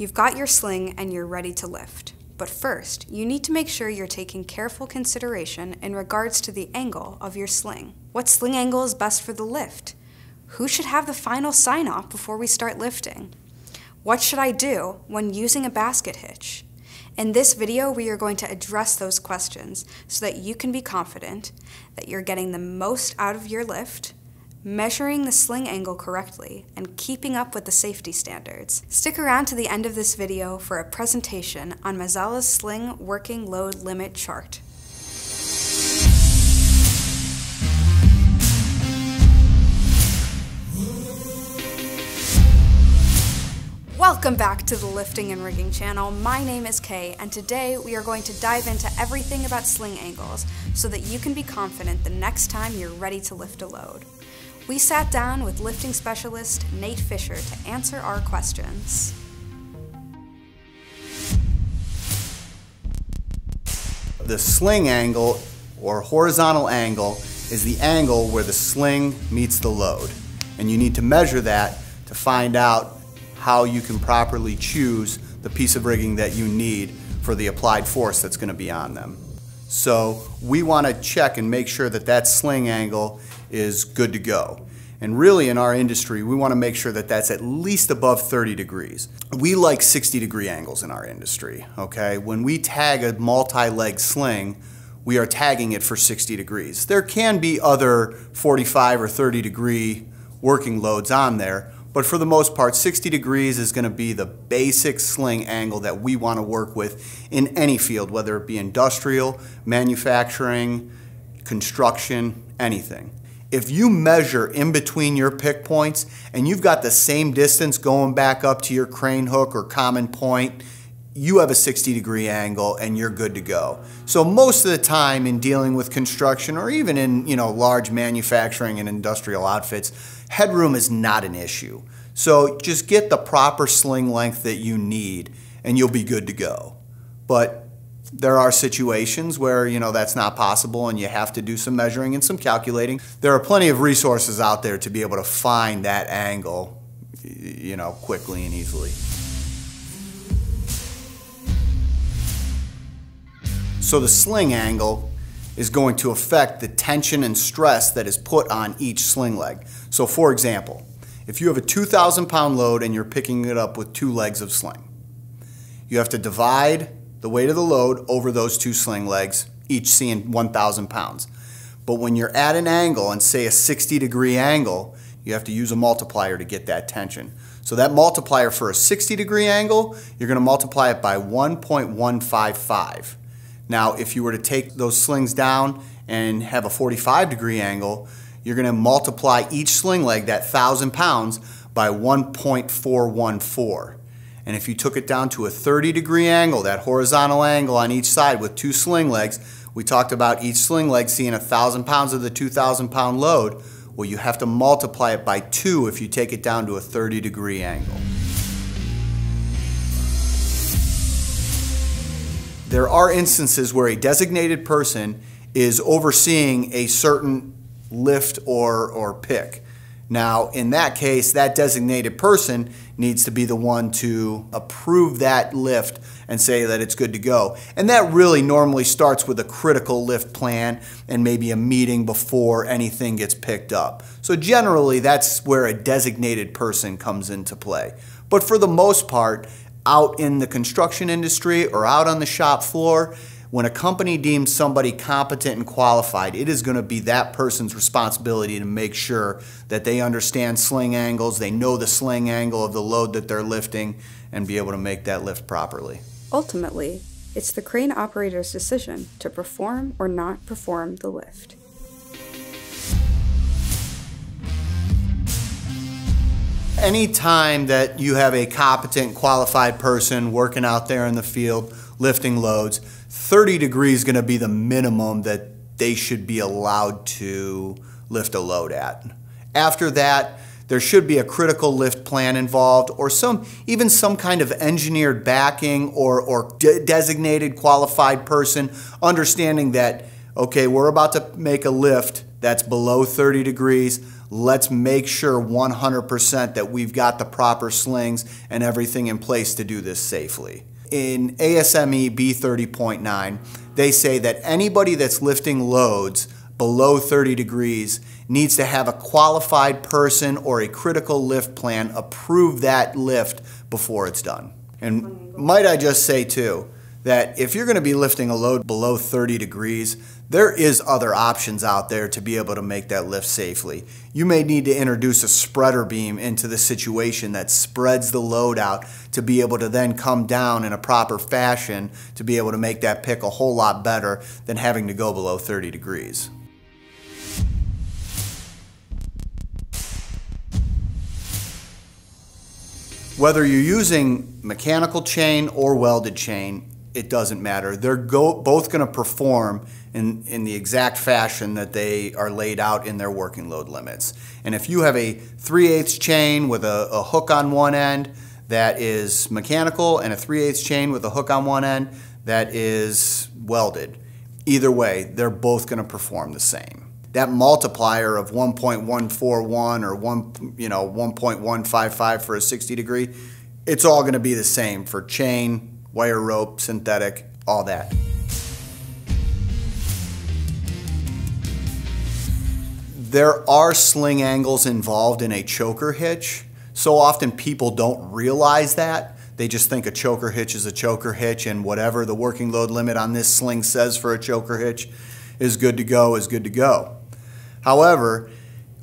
You've got your sling and you're ready to lift. But first, you need to make sure you're taking careful consideration in regards to the angle of your sling. What sling angle is best for the lift? Who should have the final sign off before we start lifting? What should I do when using a basket hitch? In this video, we are going to address those questions so that you can be confident that you're getting the most out of your lift measuring the sling angle correctly, and keeping up with the safety standards. Stick around to the end of this video for a presentation on Mazzella's sling working load limit chart. Welcome back to the Lifting and Rigging channel. My name is Kay, and today we are going to dive into everything about sling angles so that you can be confident the next time you're ready to lift a load. We sat down with lifting specialist Nate Fisher to answer our questions. The sling angle or horizontal angle is the angle where the sling meets the load. And you need to measure that to find out how you can properly choose the piece of rigging that you need for the applied force that's going to be on them. So we want to check and make sure that that sling angle is good to go. And really in our industry, we want to make sure that that's at least above 30 degrees. We like 60 degree angles in our industry, okay? When we tag a multi-leg sling, we are tagging it for 60 degrees. There can be other 45 or 30 degree working loads on there, but for the most part, 60 degrees is going to be the basic sling angle that we want to work with in any field, whether it be industrial, manufacturing, construction, anything if you measure in between your pick points and you've got the same distance going back up to your crane hook or common point, you have a 60 degree angle and you're good to go. So most of the time in dealing with construction or even in you know large manufacturing and industrial outfits, headroom is not an issue. So just get the proper sling length that you need and you'll be good to go. But there are situations where you know that's not possible and you have to do some measuring and some calculating. There are plenty of resources out there to be able to find that angle you know quickly and easily. So the sling angle is going to affect the tension and stress that is put on each sling leg. So for example, if you have a 2,000 pound load and you're picking it up with two legs of sling, you have to divide the weight of the load over those two sling legs, each seeing 1,000 pounds. But when you're at an angle and say a 60 degree angle, you have to use a multiplier to get that tension. So that multiplier for a 60 degree angle, you're going to multiply it by 1.155. Now, if you were to take those slings down and have a 45 degree angle, you're going to multiply each sling leg, that 1,000 pounds, by 1.414. And if you took it down to a 30 degree angle, that horizontal angle on each side with two sling legs, we talked about each sling leg seeing a 1,000 pounds of the 2,000 pound load. Well, you have to multiply it by two if you take it down to a 30 degree angle. There are instances where a designated person is overseeing a certain lift or, or pick. Now, in that case, that designated person needs to be the one to approve that lift and say that it's good to go. And that really normally starts with a critical lift plan and maybe a meeting before anything gets picked up. So generally, that's where a designated person comes into play. But for the most part, out in the construction industry or out on the shop floor, when a company deems somebody competent and qualified, it is going to be that person's responsibility to make sure that they understand sling angles, they know the sling angle of the load that they're lifting, and be able to make that lift properly. Ultimately, it's the crane operator's decision to perform or not perform the lift. Anytime that you have a competent, qualified person working out there in the field lifting loads, 30 degrees is going to be the minimum that they should be allowed to lift a load at. After that, there should be a critical lift plan involved or some even some kind of engineered backing or, or de designated qualified person understanding that okay we're about to make a lift that's below 30 degrees let's make sure 100% that we've got the proper slings and everything in place to do this safely. In ASME B30.9, they say that anybody that's lifting loads below 30 degrees needs to have a qualified person or a critical lift plan approve that lift before it's done. And might I just say too, that if you're going to be lifting a load below 30 degrees, there is other options out there to be able to make that lift safely. You may need to introduce a spreader beam into the situation that spreads the load out to be able to then come down in a proper fashion to be able to make that pick a whole lot better than having to go below 30 degrees. Whether you're using mechanical chain or welded chain, it doesn't matter. They're go, both going to perform in, in the exact fashion that they are laid out in their working load limits. And if you have a 3 8 chain with a, a hook on one end that is mechanical and a 3 8 chain with a hook on one end that is welded, either way, they're both going to perform the same. That multiplier of 1.141 or 1, you know, 1.155 for a 60 degree, it's all going to be the same for chain, wire rope, synthetic, all that. There are sling angles involved in a choker hitch. So often people don't realize that. They just think a choker hitch is a choker hitch and whatever the working load limit on this sling says for a choker hitch is good to go, is good to go. However,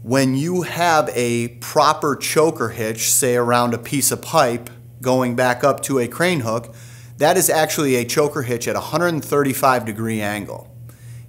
when you have a proper choker hitch, say around a piece of pipe going back up to a crane hook, that is actually a choker hitch at a 135 degree angle.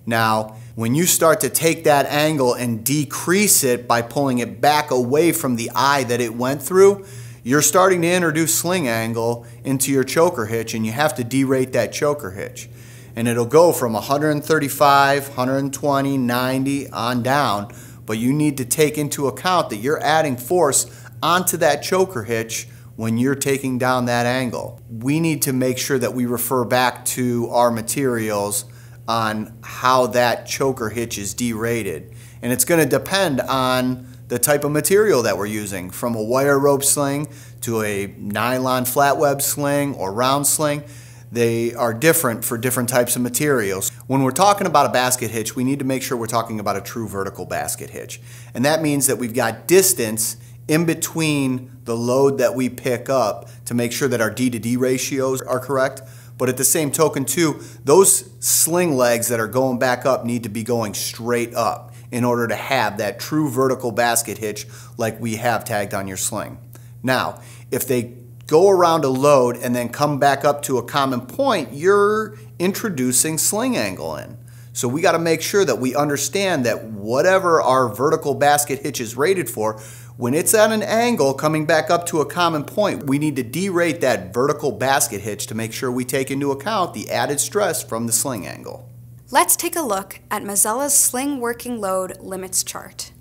Now, when you start to take that angle and decrease it by pulling it back away from the eye that it went through, you're starting to introduce sling angle into your choker hitch and you have to derate that choker hitch. And it'll go from 135, 120, 90 on down, but you need to take into account that you're adding force onto that choker hitch when you're taking down that angle. We need to make sure that we refer back to our materials on how that choker hitch is derated. And it's going to depend on the type of material that we're using, from a wire rope sling to a nylon flat web sling or round sling. They are different for different types of materials. When we're talking about a basket hitch, we need to make sure we're talking about a true vertical basket hitch. And that means that we've got distance in between the load that we pick up to make sure that our D to D ratios are correct. But at the same token, too, those sling legs that are going back up need to be going straight up in order to have that true vertical basket hitch like we have tagged on your sling. Now, if they go around a load and then come back up to a common point, you're introducing sling angle in. So we got to make sure that we understand that whatever our vertical basket hitch is rated for, when it's at an angle coming back up to a common point, we need to derate that vertical basket hitch to make sure we take into account the added stress from the sling angle. Let's take a look at Mazzella's sling working load limits chart.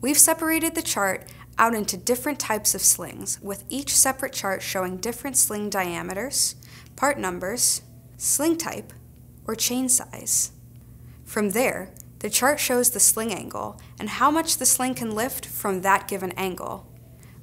We've separated the chart out into different types of slings, with each separate chart showing different sling diameters, part numbers, sling type, or chain size. From there, the chart shows the sling angle and how much the sling can lift from that given angle.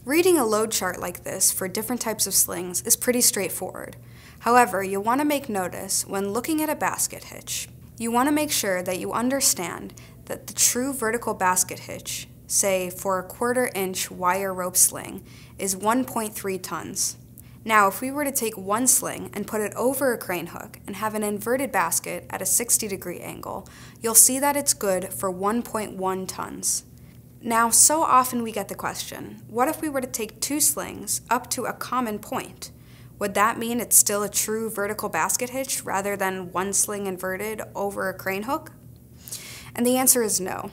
Reading a load chart like this for different types of slings is pretty straightforward. However, you'll want to make notice when looking at a basket hitch. You want to make sure that you understand that the true vertical basket hitch, say for a quarter inch wire rope sling, is 1.3 tons. Now, if we were to take one sling and put it over a crane hook and have an inverted basket at a 60 degree angle, you'll see that it's good for 1.1 tons. Now, so often we get the question, what if we were to take two slings up to a common point? Would that mean it's still a true vertical basket hitch rather than one sling inverted over a crane hook? And the answer is no.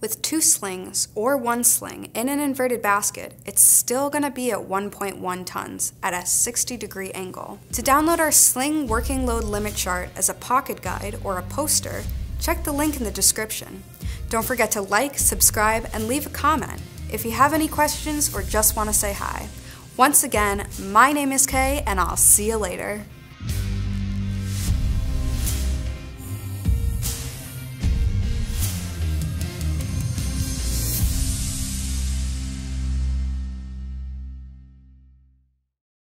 With two slings or one sling in an inverted basket, it's still going to be at 1.1 tons at a 60 degree angle. To download our sling working load limit chart as a pocket guide or a poster, check the link in the description. Don't forget to like, subscribe, and leave a comment if you have any questions or just want to say hi. Once again, my name is Kay, and I'll see you later.